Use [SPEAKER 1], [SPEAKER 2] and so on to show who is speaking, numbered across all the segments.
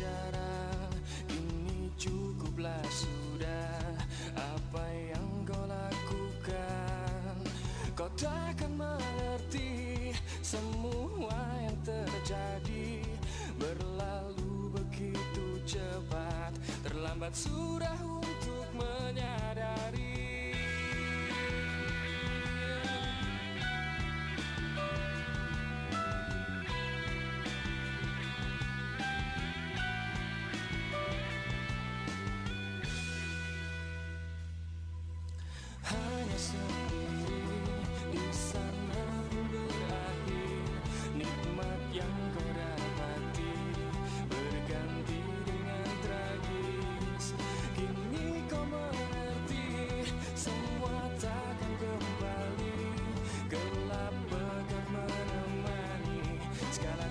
[SPEAKER 1] bicara Ini cukuplah sudah. Apa yang kau lakukan? Kau takkan mengerti Semua yang terjadi. Berlalu begitu cepat. Terlambat sudah untuk menyadari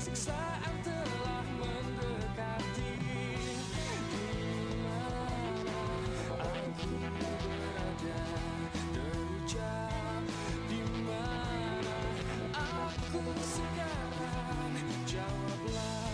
[SPEAKER 1] siksaan telah mendekati Di mana aku berada terucap Di mana aku sekarang jawablah